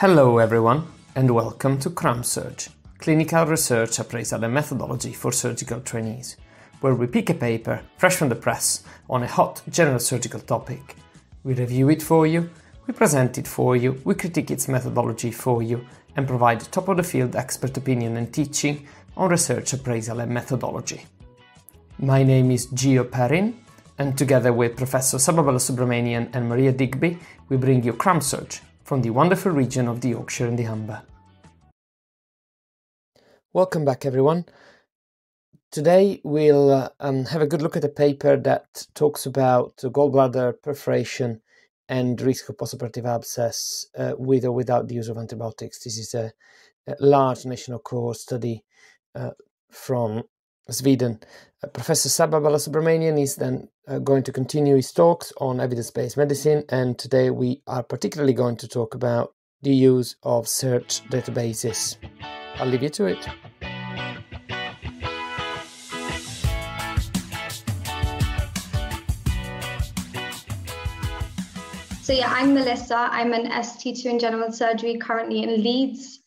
Hello everyone and welcome to CRAMSurg, Clinical Research Appraisal and Methodology for Surgical Trainees, where we pick a paper fresh from the press on a hot general surgical topic. We review it for you, we present it for you, we critique its methodology for you, and provide top of the field expert opinion and teaching on research appraisal and methodology. My name is Gio Perrin, and together with Professor Saba Balasubramanian and Maria Digby, we bring you CRAMSurg from the wonderful region of the Yorkshire and the Humber. Welcome back, everyone. Today we'll uh, um, have a good look at a paper that talks about gallbladder perforation and risk of postoperative abscess uh, with or without the use of antibiotics. This is a, a large national cohort study uh, from Sweden. Uh, Professor Saba Balasubramanian is then uh, going to continue his talks on evidence based medicine, and today we are particularly going to talk about the use of search databases. I'll leave you to it. So yeah, I'm Melissa. I'm an ST2 in general surgery currently in Leeds.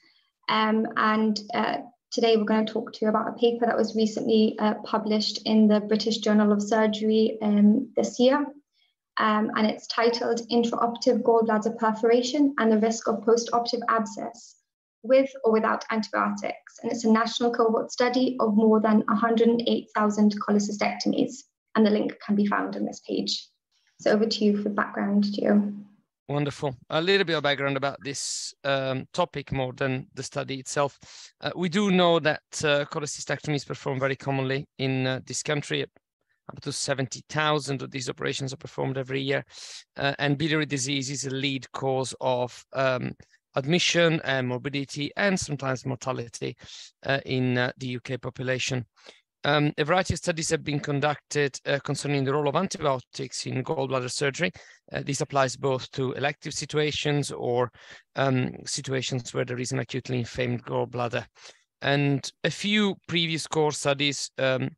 Um, and uh, Today, we're going to talk to you about a paper that was recently uh, published in the British Journal of Surgery um, this year. Um, and it's titled Intraoperative Gallbladder Perforation and the Risk of Postoperative Abscess with or without antibiotics. And it's a national cohort study of more than 108,000 cholecystectomies. And the link can be found on this page. So over to you for background, Gio. Wonderful. A little bit of background about this um, topic more than the study itself. Uh, we do know that uh, cholecystectomy is performed very commonly in uh, this country. Up to 70,000 of these operations are performed every year. Uh, and biliary disease is a lead cause of um, admission and morbidity and sometimes mortality uh, in uh, the UK population. Um, a variety of studies have been conducted uh, concerning the role of antibiotics in gallbladder surgery. Uh, this applies both to elective situations or um, situations where there is an acutely inflamed gallbladder. And a few previous cohort studies um,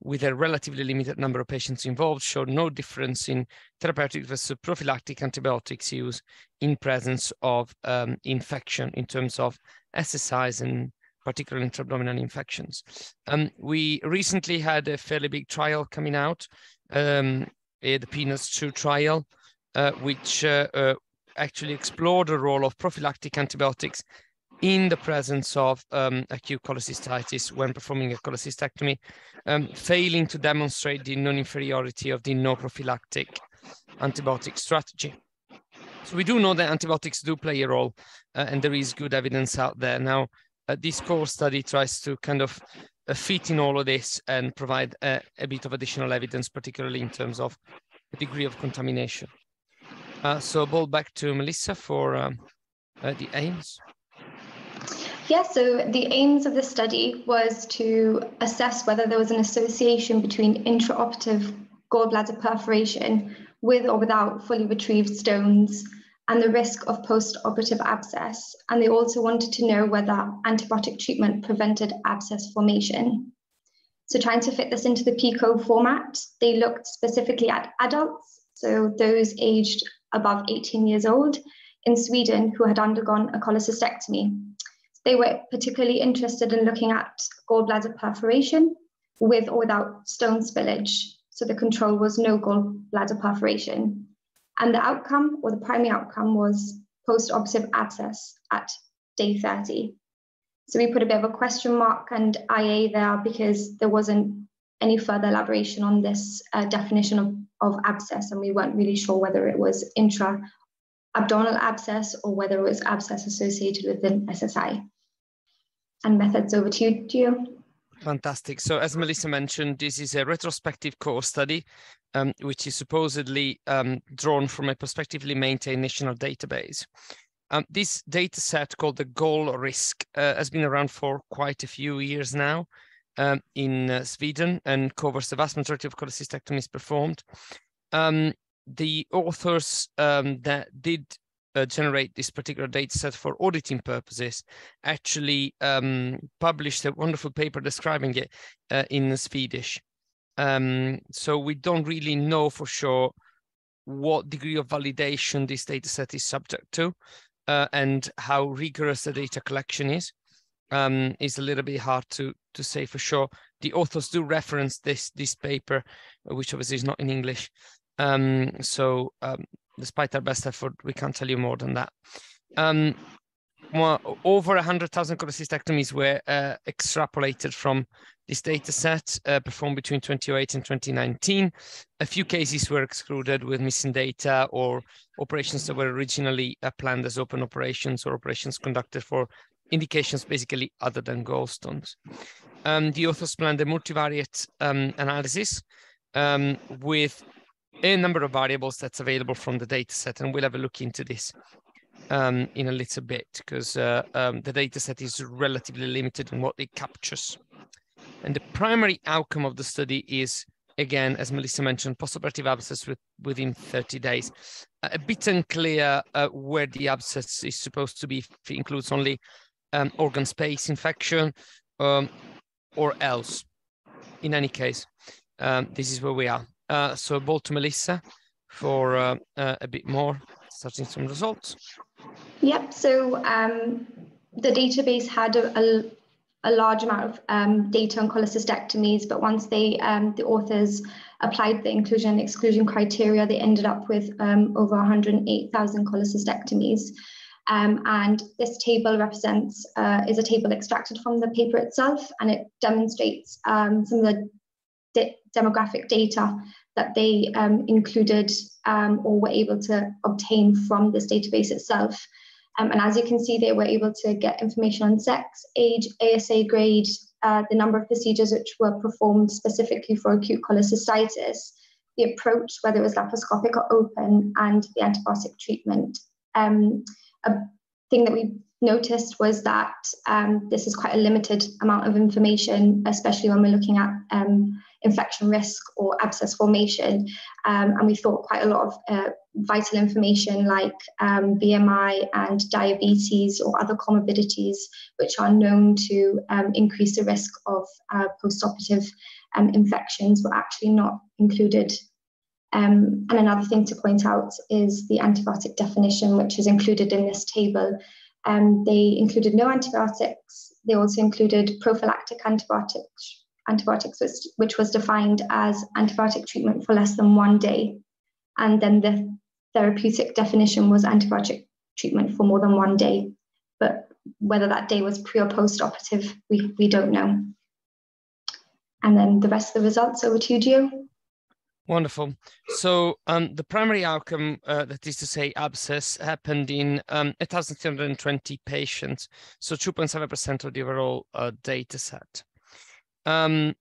with a relatively limited number of patients involved showed no difference in therapeutic versus prophylactic antibiotics use in presence of um, infection in terms of SSIs and particularly intra-abdominal infections. Um, we recently had a fairly big trial coming out, um, the PEANUTS 2 trial, uh, which uh, uh, actually explored the role of prophylactic antibiotics in the presence of um, acute cholecystitis when performing a cholecystectomy, um, failing to demonstrate the non-inferiority of the no prophylactic antibiotic strategy. So we do know that antibiotics do play a role, uh, and there is good evidence out there. Now, this cohort study tries to kind of uh, fit in all of this and provide a, a, bit of additional evidence, particularly in terms of the degree of contamination. Uh, so ball back to Melissa for um, uh, the aims. Yeah, so the aims of the study was to assess whether there was an association between intraoperative gallbladder perforation with or without fully retrieved stones and the risk of post-operative abscess. And they also wanted to know whether antibiotic treatment prevented abscess formation. So trying to fit this into the PICO format, they looked specifically at adults, so those aged above 18 years old in Sweden who had undergone a cholecystectomy. They were particularly interested in looking at gallbladder perforation with or without stone spillage. So the control was no gallbladder perforation. And the outcome, or the primary outcome, was post-operative abscess at day 30. So we put a bit of a question mark and IA there because there wasn't any further elaboration on this uh, definition of, of abscess, and we weren't really sure whether it was intra abdominal abscess or whether it was abscess associated with an SSI. And methods over to you, Gio. Fantastic. So, as Melissa mentioned, this is a retrospective cohort study, um, which is supposedly um, drawn from a prospectively maintained national database. Um, this data set called the GallRiks uh, has been around for quite a few years now um, in uh, Sweden and covers the vast majority of cholecystectomies performed. Um, the authors um, that did uh, generate this particular data set for auditing purposes actually um, published a wonderful paper describing it uh, in Swedish. Um, so we don't really know for sure what degree of validation this data set is subject to. uh, and how rigorous the data collection is um, is a little bit hard to to say for sure. The authors do reference this this paper, which obviously is not in English. Um, so um, despite our best effort, we can't tell you more than that. Um, over 100,000 cholecystectomies were uh, extrapolated from this data set uh, performed between 2008 and 2019. A few cases were excluded with missing data or operations that were originally uh, planned as open operations or operations conducted for indications basically other than gallstones. Um, the authors planned a multivariate um, analysis um, with a number of variables that's available from the data set, and we'll have a look into this um, in a little bit because uh, um, the data set is relatively limited in what it captures. And the primary outcome of the study is, again, as Melissa mentioned, postoperative abscess with, within 30 days. A bit unclear uh, where the abscess is supposed to be, if it includes only um, organ space infection um, or else. In any case, um, this is where we are. Uh, so ball to Melissa for uh, uh, a bit more, starting some results. Yep, so um, the database had a, a, a large amount of um, data on cholecystectomies, but once they, um, the authors applied the inclusion and exclusion criteria, they ended up with um, over 108,000 cholecystectomies. Um, and this table represents, uh, is a table extracted from the paper itself, and it demonstrates um, some of the demographic data that they um, included um, or were able to obtain from this database itself. Um, and as you can see, they were able to get information on sex, age, ASA grade, uh, the number of procedures which were performed specifically for acute cholecystitis, the approach, whether it was laparoscopic or open, and the antibiotic treatment. Um, a thing that we noticed was that um, this is quite a limited amount of information, especially when we're looking at um, infection risk or abscess formation. Um, and we thought quite a lot of uh, vital information like um, BMI and diabetes or other comorbidities, which are known to um, increase the risk of uh, postoperative um, infections, were actually not included um, and another thing to point out is the antibiotic definition, which is included in this table. Um, they included no antibiotics. They also included prophylactic antibiotics, antibiotics which, which was defined as antibiotic treatment for less than one day. And then the therapeutic definition was antibiotic treatment for more than one day. But whether that day was pre or post operative, we, we don't know. And then the rest of the results over to you, Gio. Wonderful. So um, the primary outcome, uh, that is to say abscess, happened in um, 1,320 patients, so 2.7% of the overall uh, data set. Um,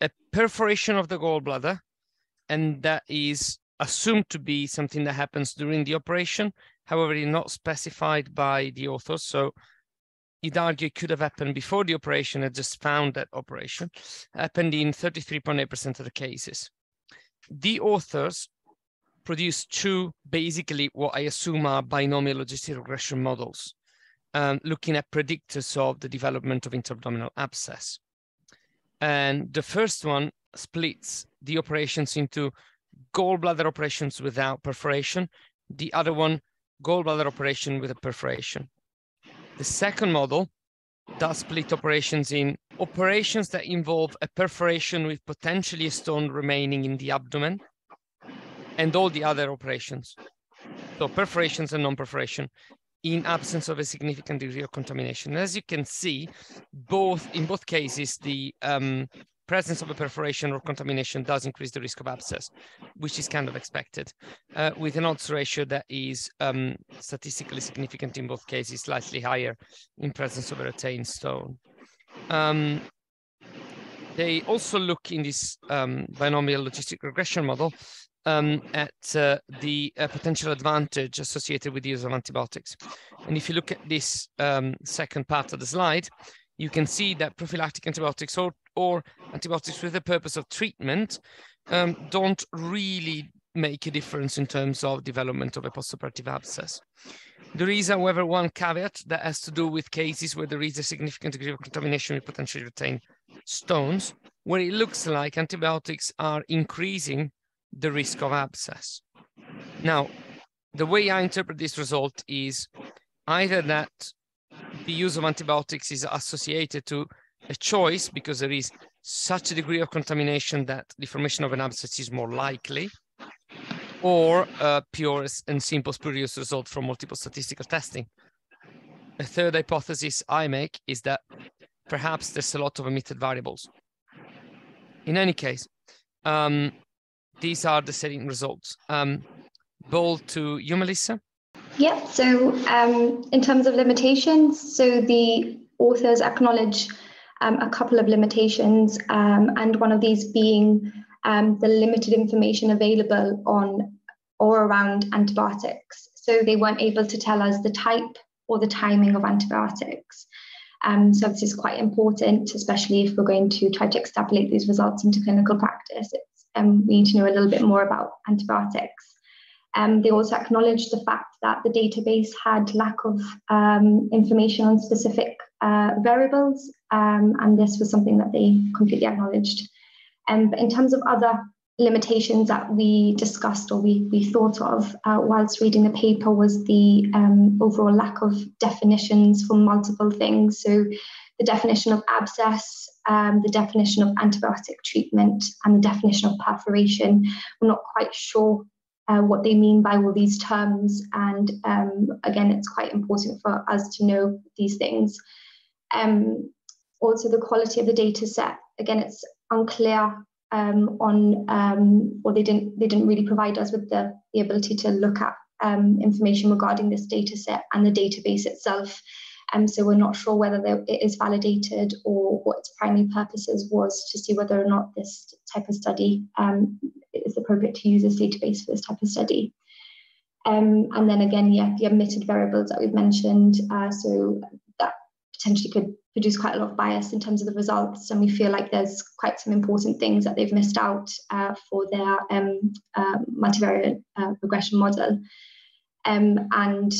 a perforation of the gallbladder, and that is assumed to be something that happens during the operation. However, it's not specified by the author, so you'd argue it could have happened before the operation and just found that operation. Happened in 33.8% of the cases the authors produced two, basically what I assume are binomial logistic regression models, um, looking at predictors of the development of intra-abdominal abscess. And the first one splits the operations into gallbladder operations without perforation, the other one, gallbladder operation with a perforation. The second model does split operations in operations that involve a perforation with potentially a stone remaining in the abdomen and all the other operations. So perforations and non-perforation in absence of a significant degree of contamination. As you can see, both in both cases, the um, presence of a perforation or contamination does increase the risk of abscess, which is kind of expected, uh, with an odds ratio that is um, statistically significant in both cases, slightly higher in presence of a retained stone. Um, they also look in this um, binomial logistic regression model um, at uh, the uh, potential advantage associated with the use of antibiotics. And if you look at this um, second part of the slide, you can see that prophylactic antibiotics or, or antibiotics with the purpose of treatment um, don't really make a difference in terms of development of a postoperative abscess. There is, however, one caveat that has to do with cases where there is a significant degree of contamination with potentially retained stones, where it looks like antibiotics are increasing the risk of abscess. Now, the way I interpret this result is either that the use of antibiotics is associated to a choice because there is such a degree of contamination that the formation of an abscess is more likely, or a pure and simple spurious result from multiple statistical testing. A third hypothesis I make is that perhaps there's a lot of omitted variables. In any case, um, these are the setting results. Um, ball to you, Melissa. Yeah, so um, in terms of limitations, so the authors acknowledge um, a couple of limitations, um, and one of these being um, the limited information available on or around antibiotics. So they weren't able to tell us the type or the timing of antibiotics. Um, so this is quite important, especially if we're going to try to extrapolate these results into clinical practice. Um, we need to know a little bit more about antibiotics. Um, they also acknowledged the fact that the database had lack of um, information on specific uh, variables, um, and this was something that they completely acknowledged. Um, but in terms of other limitations that we discussed or we, we thought of uh, whilst reading the paper was the um, overall lack of definitions for multiple things. So the definition of abscess, um, the definition of antibiotic treatment, and the definition of perforation. We're not quite sure uh, what they mean by all these terms. And um, again, it's quite important for us to know these things. Um, also, the quality of the data set. Again, it's unclear um, on, um, or they didn't they didn't really provide us with the, the ability to look at um, information regarding this data set and the database itself. Um, so we're not sure whether it is validated or what its primary purposes was to see whether or not this type of study um, is appropriate to use this database for this type of study. Um, and then again, yeah, the omitted variables that we've mentioned. Uh, so that potentially could produce quite a lot of bias in terms of the results. And we feel like there's quite some important things that they've missed out uh, for their um, uh, multivariate uh, regression model. Um, and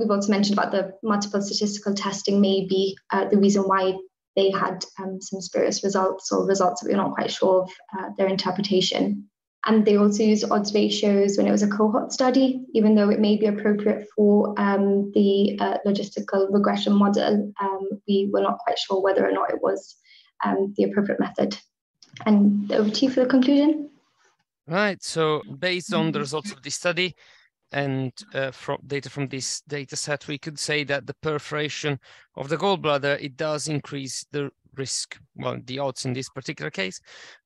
we've also mentioned about the multiple statistical testing may be uh, the reason why they had um, some spurious results or results that we're not quite sure of uh, their interpretation. And they also used odds ratios when it was a cohort study, even though it may be appropriate for um, the uh, logistical regression model. Um, we were not quite sure whether or not it was um, the appropriate method. And over to you for the conclusion. Right. So, based on the results of this study and uh, from data from this data set, we could say that the perforation of the gallbladder it does increase the risk, well, the odds in this particular case,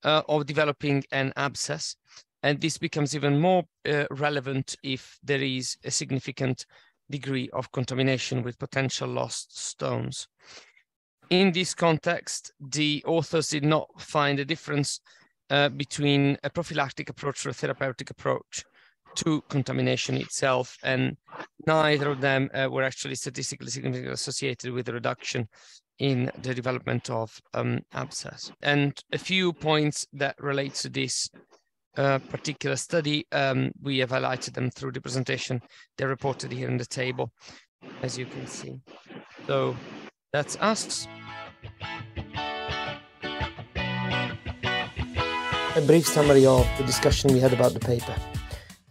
uh, of developing an abscess. And this becomes even more uh, relevant if there is a significant degree of contamination with potential lost stones. In this context, the authors did not find a difference uh, between a prophylactic approach or a therapeutic approach to contamination itself, and neither of them uh, were actually statistically significantly associated with a reduction in the development of um, abscess. And a few points that relate to this uh, particular study, um, we have highlighted them through the presentation. They're reported here in the table, as you can see. So that's us. A brief summary of the discussion we had about the paper.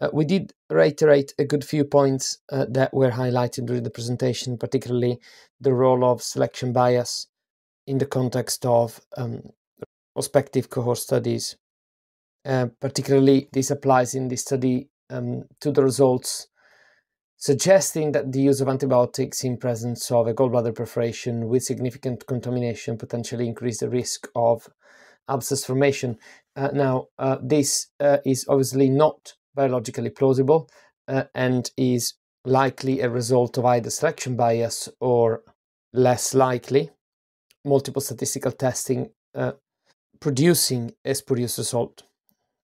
Uh, we did reiterate a good few points uh, that were highlighted during the presentation, particularly the role of selection bias in the context of um, prospective cohort studies. Uh, particularly, this applies in this study um, to the results suggesting that the use of antibiotics in presence of a gallbladder perforation with significant contamination potentially increase the risk of abscess formation. Uh, now, uh, this uh, is obviously not biologically plausible uh, and is likely a result of either selection bias or less likely multiple statistical testing uh, producing a spurious result.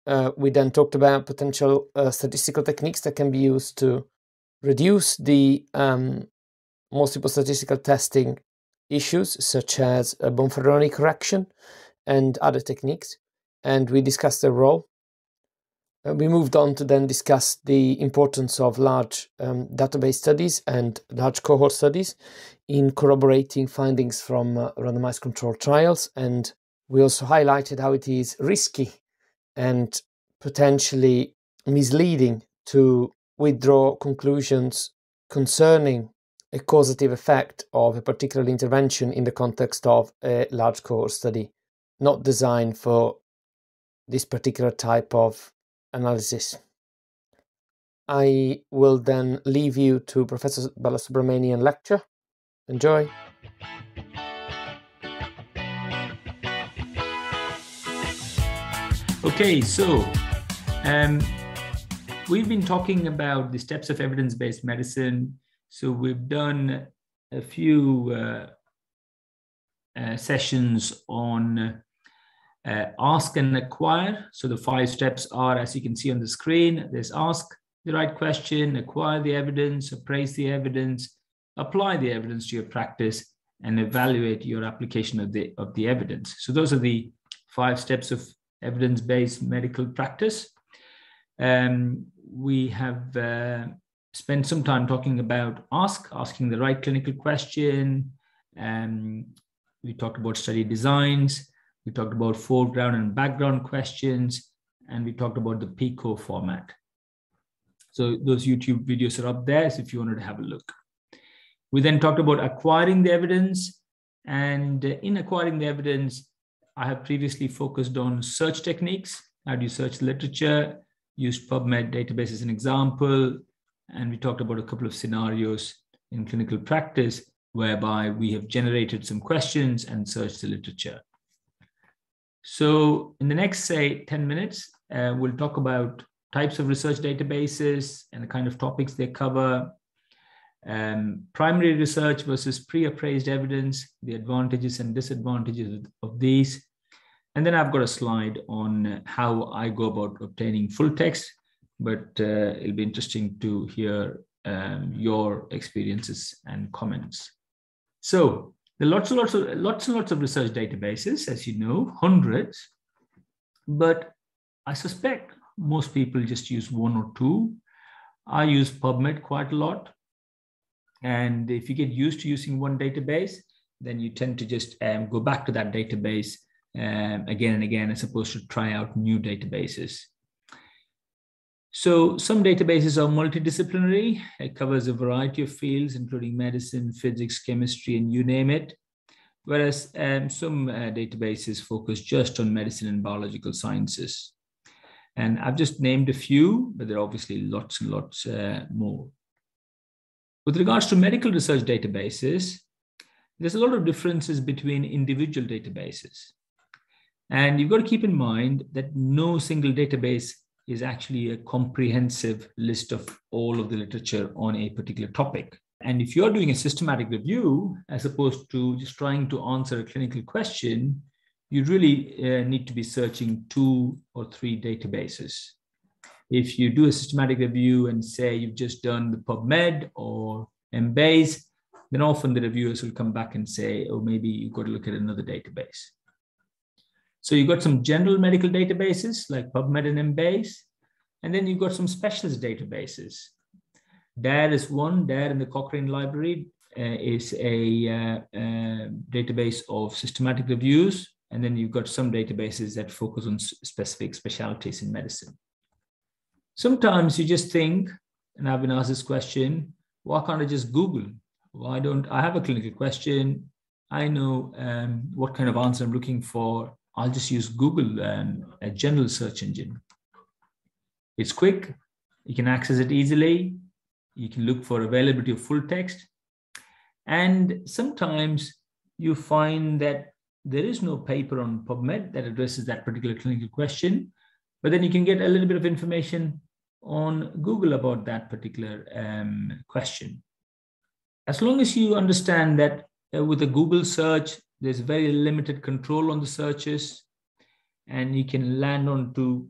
Uh, we then talked about potential uh, statistical techniques that can be used to reduce the um, multiple statistical testing issues, such as Bonferroni correction and other techniques. And we discussed their role. Uh, we moved on to then discuss the importance of large um, database studies and large cohort studies in corroborating findings from uh, randomized controlled trials. And we also highlighted how it is risky and potentially misleading to withdraw conclusions concerning a causative effect of a particular intervention in the context of a large cohort study, not designed for this particular type of analysis. I will then leave you to Professor Balasubramanian lecture. Enjoy. Okay, so um, we've been talking about the steps of evidence-based medicine. So we've done a few uh, uh, sessions on uh, ask and acquire. So the five steps are, as you can see on the screen, there's ask the right question, acquire the evidence, appraise the evidence, apply the evidence to your practice, and evaluate your application of the, of the evidence. So those are the five steps of evidence-based medical practice. Um, we have uh, spent some time talking about ask, asking the right clinical question. Um, we talked about study designs. We talked about foreground and background questions, and we talked about the PICO format. So those YouTube videos are up there so if you wanted to have a look. We then talked about acquiring the evidence. And in acquiring the evidence, I have previously focused on search techniques. How do you search literature? Used PubMed database as an example. And we talked about a couple of scenarios in clinical practice whereby we have generated some questions and searched the literature. So in the next, say, 10 minutes, uh, we'll talk about types of research databases and the kind of topics they cover, um, primary research versus pre-appraised evidence, the advantages and disadvantages of these. And then I've got a slide on how I go about obtaining full text, but uh, it'll be interesting to hear um, your experiences and comments. So there are lots and lots of lots and lots of research databases, as you know, hundreds. But I suspect most people just use one or two. I use PubMed quite a lot. And if you get used to using one database, then you tend to just um, go back to that database um, again and again, as opposed to try out new databases. So some databases are multidisciplinary. It covers a variety of fields, including medicine, physics, chemistry, and you name it. Whereas um, some uh, databases focus just on medicine and biological sciences. And I've just named a few, but there are obviously lots and lots uh, more. With regards to medical research databases, there's a lot of differences between individual databases. And you've got to keep in mind that no single database is actually a comprehensive list of all of the literature on a particular topic. And if you're doing a systematic review, as opposed to just trying to answer a clinical question, you really uh, need to be searching two or three databases. If you do a systematic review and say you've just done the PubMed or Embase, then often the reviewers will come back and say, oh, maybe you've got to look at another database. So you've got some general medical databases like PubMed and Embase, and then you've got some specialist databases. DARE is one, DARE in the Cochrane Library uh, is a uh, uh, database of systematic reviews, and then you've got some databases that focus on specific specialties in medicine. Sometimes you just think, and I've been asked this question, why can't I just Google? Why don't I have a clinical question? I know um, what kind of answer I'm looking for. I'll just use Google, um, a general search engine. It's quick, you can access it easily, you can look for availability of full text. And sometimes you find that there is no paper on PubMed that addresses that particular clinical question, but then you can get a little bit of information on Google about that particular um, question. As long as you understand that uh, with a Google search, there's very limited control on the searches, and you can land onto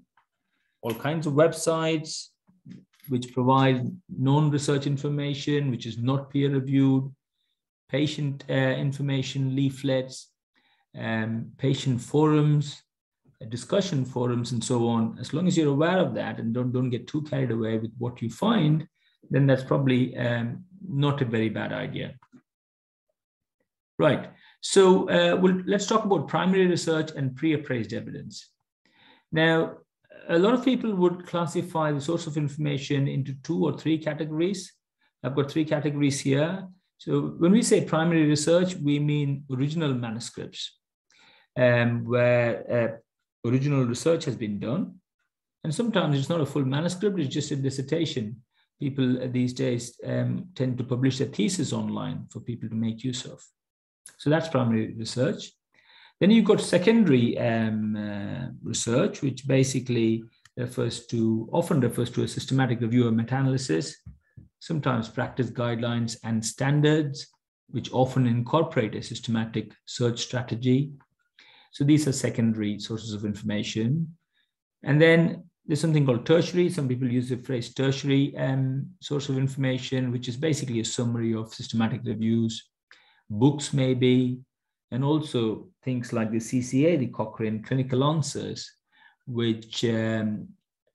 all kinds of websites which provide known research information, which is not peer reviewed, patient uh, information leaflets, um, patient forums, discussion forums, and so on. As long as you're aware of that and don't, don't get too carried away with what you find, then that's probably um, not a very bad idea. Right. So uh, we'll, let's talk about primary research and pre-appraised evidence. Now, a lot of people would classify the source of information into two or three categories. I've got three categories here. So when we say primary research, we mean original manuscripts um, where uh, original research has been done. And sometimes it's not a full manuscript, it's just a dissertation. People these days um, tend to publish a thesis online for people to make use of. So that's primary research. Then you've got secondary um, uh, research, which basically refers to, often refers to a systematic review of meta-analysis, sometimes practice guidelines and standards, which often incorporate a systematic search strategy. So these are secondary sources of information. And then there's something called tertiary. Some people use the phrase tertiary um, source of information, which is basically a summary of systematic reviews, books maybe, and also things like the CCA, the Cochrane Clinical Answers, which um,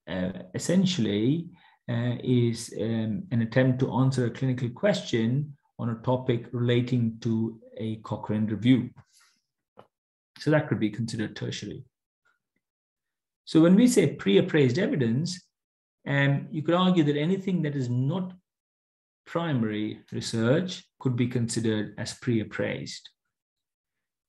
uh, essentially uh, is um, an attempt to answer a clinical question on a topic relating to a Cochrane review. So that could be considered tertiary. So when we say pre-appraised evidence, um, you could argue that anything that is not primary research could be considered as pre-appraised.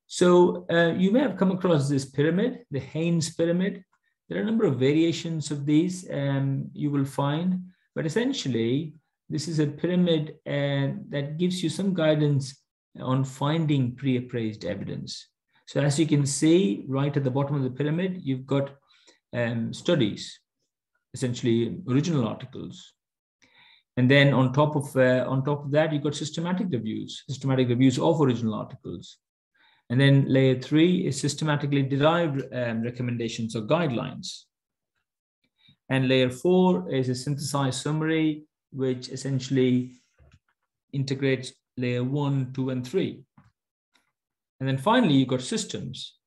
So uh, you may have come across this pyramid, the Haynes pyramid. There are a number of variations of these um, you will find, but essentially this is a pyramid uh, that gives you some guidance on finding pre-appraised evidence. So as you can see, right at the bottom of the pyramid, you've got um, studies, essentially original articles. And then on top of uh, on top of that, you've got systematic reviews, systematic reviews of original articles. And then layer three is systematically derived um, recommendations or guidelines. And layer four is a synthesized summary, which essentially integrates layer one, two, and three. And then finally, you've got systems.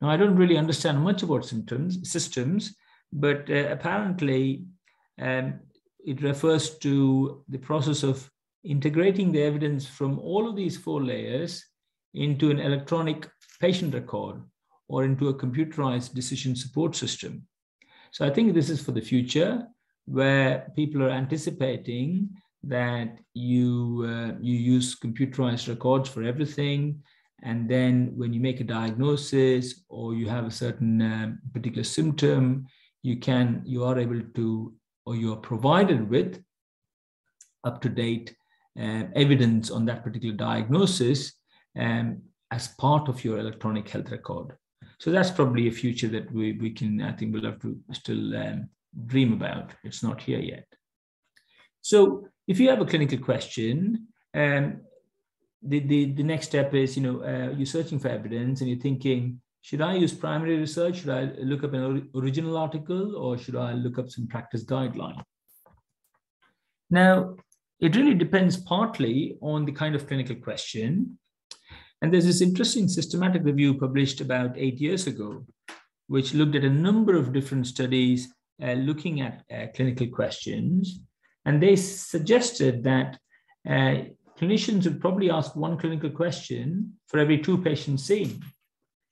Now, I don't really understand much about symptoms, systems, but uh, apparently um, it refers to the process of integrating the evidence from all of these four layers into an electronic patient record or into a computerized decision support system. So I think this is for the future where people are anticipating that you, uh, you use computerized records for everything. And then when you make a diagnosis or you have a certain uh, particular symptom, you can, you are able to, or you are provided with up to date uh, evidence on that particular diagnosis um, as part of your electronic health record. So that's probably a future that we, we can, I think we'll have to still um, dream about. It's not here yet. So if you have a clinical question, um, the, the, the next step is, you know, uh, you're searching for evidence and you're thinking, should I use primary research? Should I look up an original article or should I look up some practice guideline? Now, it really depends partly on the kind of clinical question and there's this interesting systematic review published about eight years ago, which looked at a number of different studies uh, looking at uh, clinical questions. And they suggested that uh, clinicians would probably ask one clinical question for every two patients seen,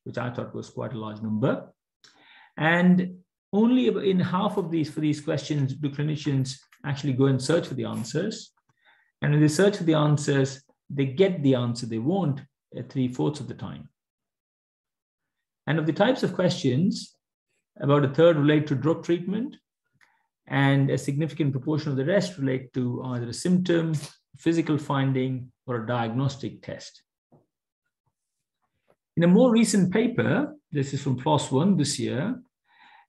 which I thought was quite a large number. And only in half of these, for these questions, do clinicians actually go and search for the answers. And when they search for the answers, they get the answer they want, three fourths of the time. And of the types of questions, about a third relate to drug treatment, and a significant proportion of the rest relate to either a symptom, physical finding, or a diagnostic test. In a more recent paper, this is from PLOS One this year,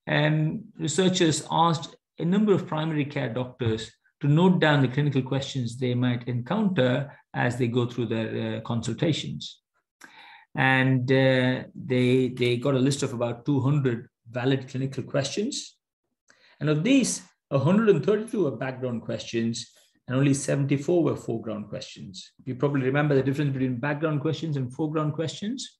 and researchers asked a number of primary care doctors to note down the clinical questions they might encounter as they go through their uh, consultations. And uh, they, they got a list of about 200 valid clinical questions. And of these, 132 were background questions and only 74 were foreground questions. You probably remember the difference between background questions and foreground questions.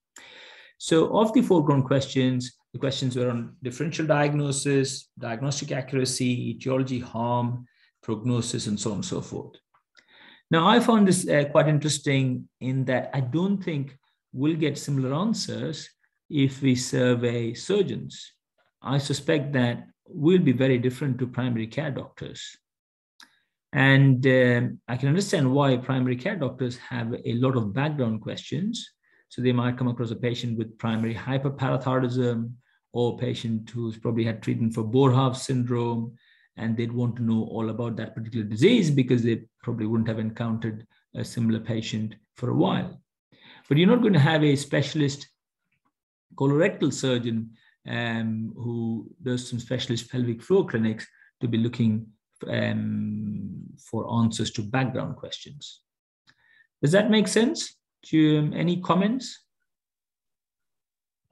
So of the foreground questions, the questions were on differential diagnosis, diagnostic accuracy, etiology, harm, prognosis, and so on and so forth. Now, I found this uh, quite interesting in that I don't think we'll get similar answers if we survey surgeons. I suspect that we'll be very different to primary care doctors. And um, I can understand why primary care doctors have a lot of background questions. So they might come across a patient with primary hyperparathyroidism or a patient who's probably had treatment for Boerhaave syndrome, and they'd want to know all about that particular disease because they probably wouldn't have encountered a similar patient for a while. But you're not going to have a specialist colorectal surgeon um, who does some specialist pelvic floor clinics to be looking um, for answers to background questions. Does that make sense? Do you, any comments?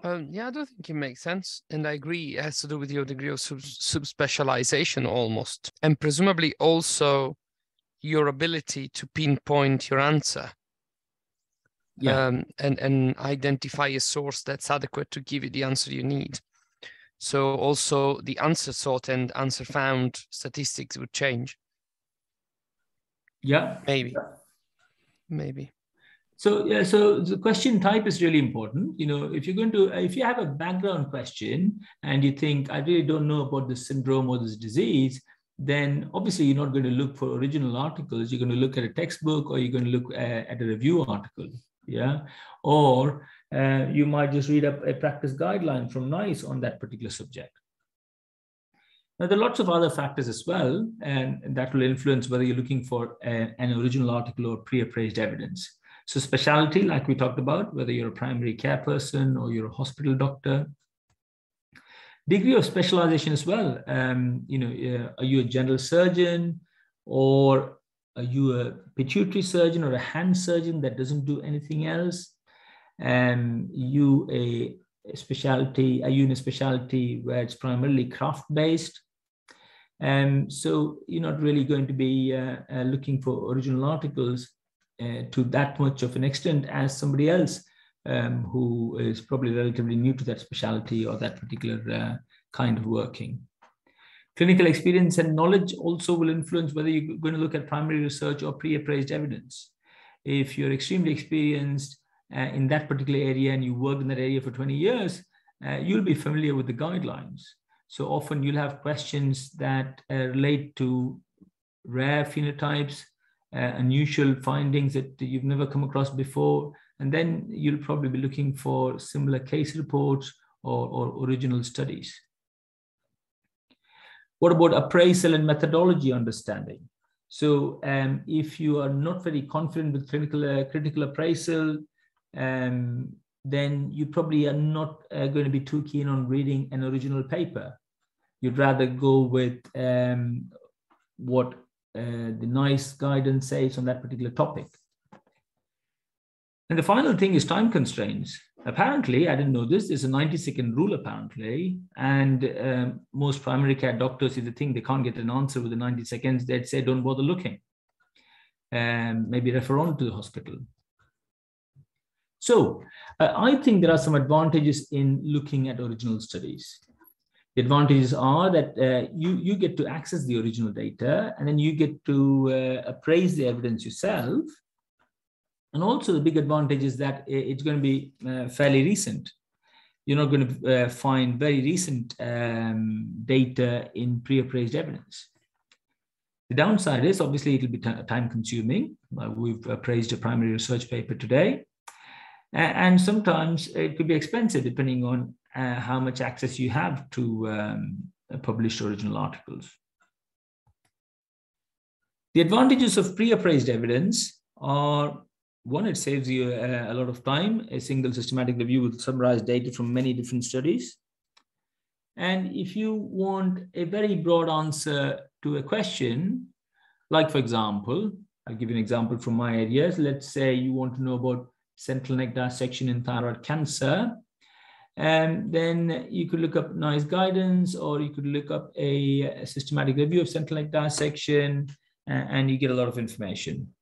Um, yeah, I do think it makes sense. And I agree, it has to do with your degree of sub- subspecialization almost. And presumably also your ability to pinpoint your answer. Yeah. Um, and, and identify a source that's adequate to give you the answer you need. So also the answer sought and answer found statistics would change. Yeah. Maybe. Maybe. So yeah, so the question type is really important. You know, if you're going to, if you have a background question and you think I really don't know about this syndrome or this disease, then obviously you're not going to look for original articles. You're going to look at a textbook or you're going to look at, at a review article. Yeah, or uh, you might just read up a practice guideline from NICE on that particular subject. Now, there are lots of other factors as well, and that will influence whether you're looking for a, an original article or pre-appraised evidence. So specialty, like we talked about, whether you're a primary care person or you're a hospital doctor. Degree of specialization as well. Um, you know, uh, are you a general surgeon or are you a pituitary surgeon or a hand surgeon that doesn't do anything else? And um, you a, a specialty, are you in a specialty where it's primarily craft based? And um, so you're not really going to be uh, uh, looking for original articles uh, to that much of an extent as somebody else um, who is probably relatively new to that specialty or that particular uh, kind of working. Clinical experience and knowledge also will influence whether you're going to look at primary research or pre-appraised evidence. If you're extremely experienced uh, in that particular area and you worked in that area for 20 years, uh, you'll be familiar with the guidelines. So often you'll have questions that uh, relate to rare phenotypes, uh, unusual findings that you've never come across before. And then you'll probably be looking for similar case reports or, or original studies. What about appraisal and methodology understanding? So um, if you are not very confident with clinical, uh, critical appraisal, um, then you probably are not uh, going to be too keen on reading an original paper. You'd rather go with um, what the NICE guidance says on that particular topic. And the final thing is time constraints. Apparently, I didn't know this, there's a 90 second rule apparently. And um, most primary care doctors, if they think they can't get an answer within 90 seconds, they'd say, don't bother looking. And maybe refer on to the hospital. So uh, I think there are some advantages in looking at original studies. The advantages are that uh, you, you get to access the original data and then you get to uh, appraise the evidence yourself. And also the big advantage is that it's going to be uh, fairly recent. You're not going to uh, find very recent um, data in pre-appraised evidence. The downside is obviously it'll be time consuming. Uh, we've appraised a primary research paper today. And sometimes it could be expensive depending on uh, how much access you have to um, published original articles. The advantages of pre-appraised evidence are one, it saves you a, a, lot of time. A single systematic review will summarize data from many different studies. And if you want a very broad answer to a question, like for example, I'll give you an example from my areas. Let's say you want to know about central neck dissection in thyroid cancer. And then you could look up NICE guidance, or you could look up a, a systematic review of central neck dissection, and, and you get a lot of information.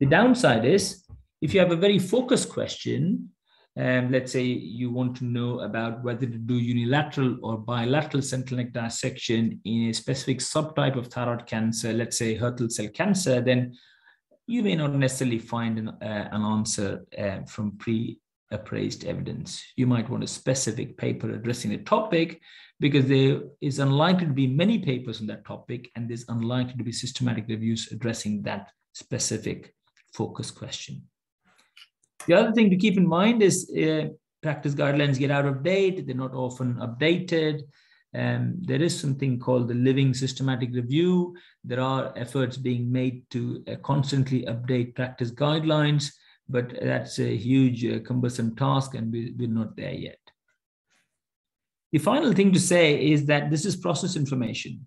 The downside is if you have a very focused question, um, let's say you want to know about whether to do unilateral or bilateral central neck dissection in a specific subtype of thyroid cancer, let's say Hürthle cell cancer, then you may not necessarily find an, uh, an answer uh, from pre appraised evidence. You might want a specific paper addressing a topic because there is unlikely to be many papers on that topic and there's unlikely to be systematic reviews addressing that specific focus question. The other thing to keep in mind is uh, practice guidelines get out of date, they're not often updated. Um, there is something called the living systematic review. There are efforts being made to uh, constantly update practice guidelines, but that's a huge uh, cumbersome task and we, we're not there yet. The final thing to say is that this is process information.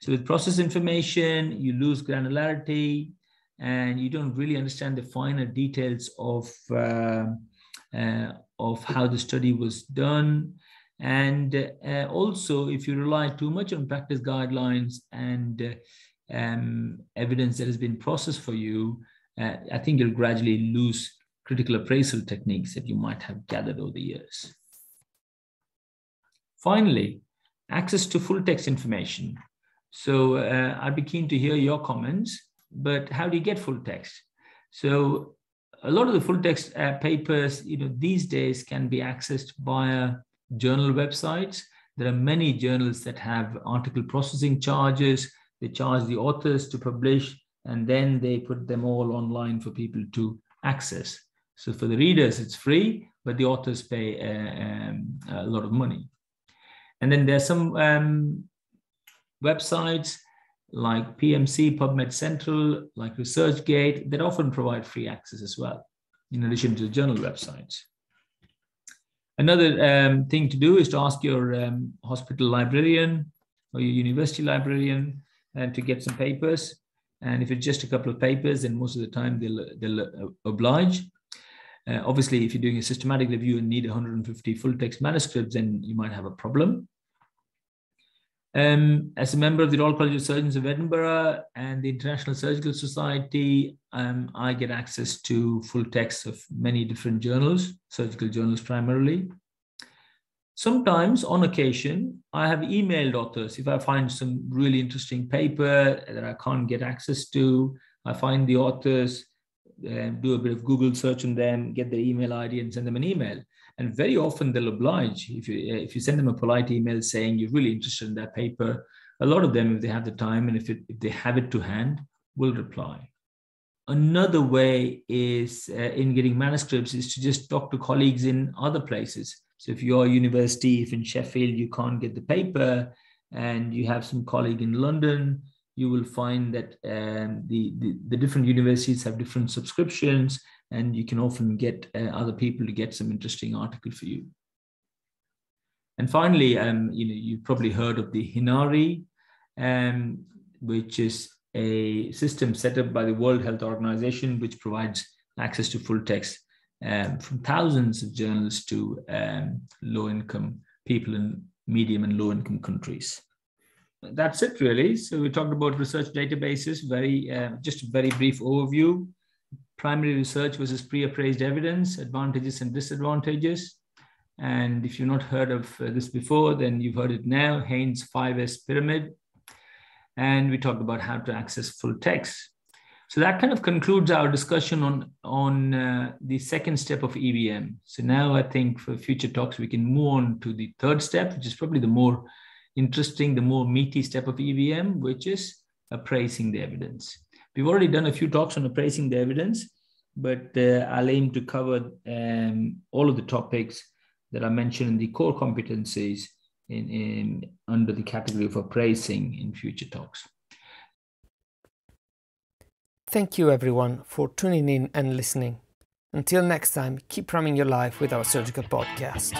So with process information, you lose granularity and you don't really understand the finer details of, uh, uh, of how the study was done. And uh, also, if you rely too much on practice guidelines and uh, um, evidence that has been processed for you, uh, I think you'll gradually lose critical appraisal techniques that you might have gathered over the years. Finally, access to full text information. So uh, I'd be keen to hear your comments, but how do you get full text? So a lot of the full text uh, papers, you know, these days can be accessed via journal websites. There are many journals that have article processing charges. They charge the authors to publish, and then they put them all online for people to access. So for the readers, it's free, but the authors pay uh, um, a lot of money. And then there's some um, websites like PMC, PubMed Central, like ResearchGate that often provide free access as well, in addition to the journal websites. Another um, thing to do is to ask your um, hospital librarian or your university librarian and uh, to get some papers. And if it's just a couple of papers, then most of the time they'll, they'll uh, oblige. Uh, obviously, if you're doing a systematic review and need 150 full text manuscripts, then you might have a problem. Um, as a member of the Royal College of Surgeons of Edinburgh and the International Surgical Society, um, I get access to full text of many different journals, surgical journals primarily. Sometimes, on occasion, I have emailed authors. If I find some really interesting paper that I can't get access to, I find the authors, uh, do a bit of Google search on them, get their email ID, and send them an email and very often they'll oblige if you if you send them a polite email saying you're really interested in that paper. A lot of them if they have the time and if, it, if they have it to hand will reply. Another way is uh, in getting manuscripts is to just talk to colleagues in other places. So if you're a university if in sheffield you can't get the paper and you have some colleague in london you will find that um, the, the, the different universities have different subscriptions and you can often get uh, other people to get some interesting article for you. And finally, um, you know, you've probably heard of the Hinari, um, which is a system set up by the World Health Organization, which provides access to full text um, from thousands of journals to um, low-income people in medium and low-income countries. That's it, really. So we talked about research databases. Very, uh, just a very brief overview primary research versus pre-appraised evidence, advantages and disadvantages. And if you've not heard of uh, this before, then you've heard it now, Haynes 5S pyramid. And we talked about how to access full text. So that kind of concludes our discussion on, on uh, the second step of EBM. So now I think for future talks, we can move on to the third step, which is probably the more interesting, the more meaty step of EBM, which is appraising the evidence. We've already done a few talks on appraising the evidence, but uh, I'll aim to cover um, all of the topics that I mentioned in the core competencies in, in under the category of appraising in future talks. Thank you everyone for tuning in and listening. Until next time, keep running your life with our surgical podcast.